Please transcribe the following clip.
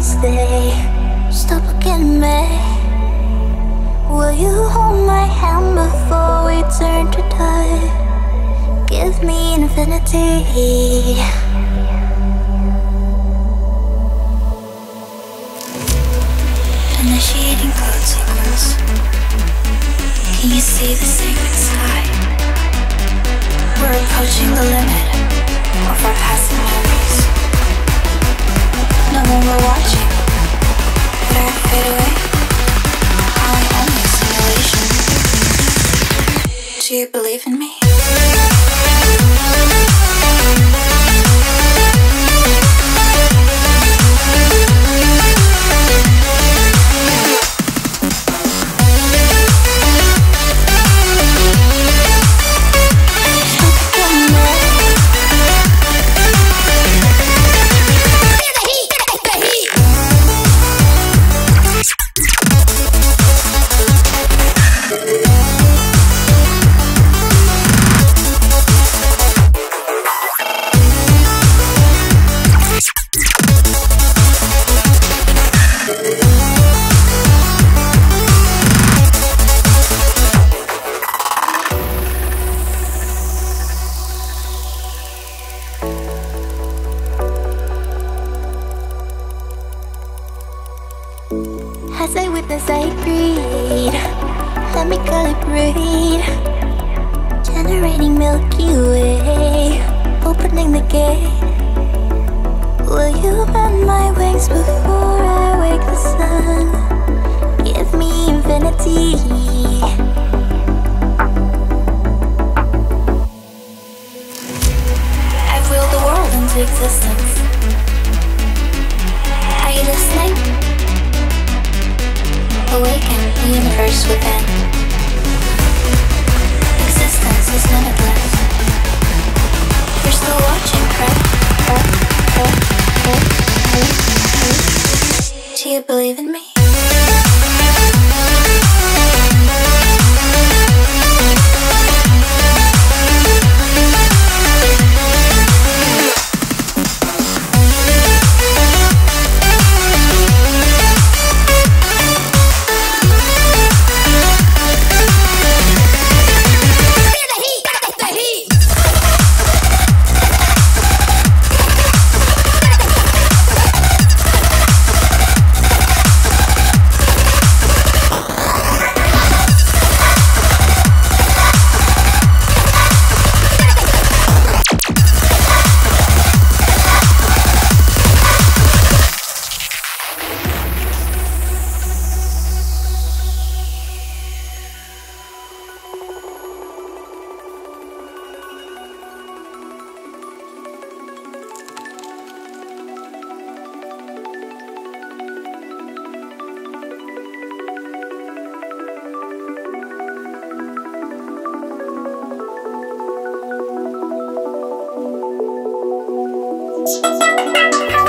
once they stop looking at me? Will you hold my hand before we turn to die? Give me infinity. Initiating code. Can you see the sacred you believe in me? As I witness, I breathe. Let me calibrate. Generating Milky Way. Opening the gate. Will you bend my wings before I wake the sun? Give me infinity. Existence. Are you listening? Awaken the universe within. Thank you.